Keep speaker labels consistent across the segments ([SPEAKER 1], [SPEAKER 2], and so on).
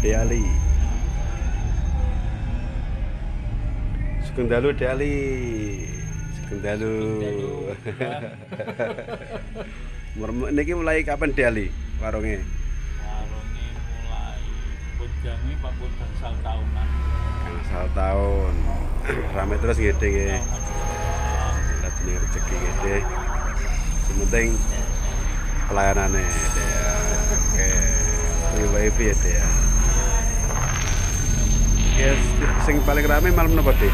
[SPEAKER 1] Deali Sugeng dalu Deali Sugeng dalu Merem- Niki mulai kapan Deali warungnya?
[SPEAKER 2] warungnya mulai kunjangi pak pun gangsal tahunan.
[SPEAKER 1] Gangsal tahun Rame terus gede ya
[SPEAKER 2] Alhamdulillah.
[SPEAKER 1] Jeneng rezeki gede Sementing pelayanannya ya Oke. Wifi ya deh ya Oke, sing paling rame malam apa deh?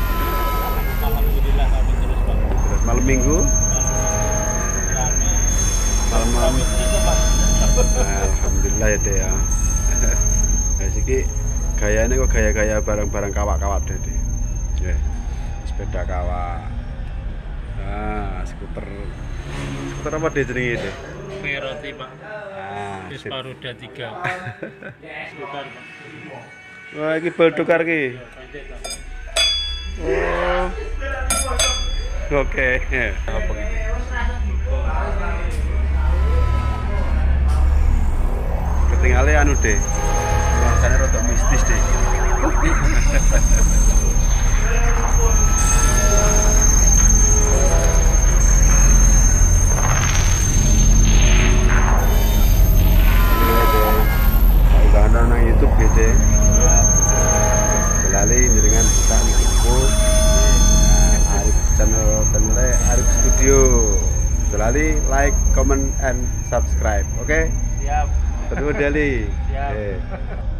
[SPEAKER 2] Alhamdulillah kami terus pak
[SPEAKER 1] Terus malam minggu Malam-malam.
[SPEAKER 2] kami juga pak
[SPEAKER 1] Alhamdulillah ya deh ya. Guys iki gayanya kok gaya-gaya barang-barang kawak-kawak deh deh. Ya. Sepeda kawak. Ah, skuter. Skuter apa deh jenenge deh?
[SPEAKER 2] Kue roti pak
[SPEAKER 1] Ah.
[SPEAKER 2] Vespa roda tiga pak
[SPEAKER 1] Wah, iki bal tukar ki. Oh. Oke. Apa? Ketinggalan anu deh. Rasanya rada mistis deh. channel channel Arif Studio. Belali like, comment and subscribe. Oke?
[SPEAKER 2] Siap
[SPEAKER 1] Ketemu Deli.
[SPEAKER 2] Siap.
[SPEAKER 1] Oke.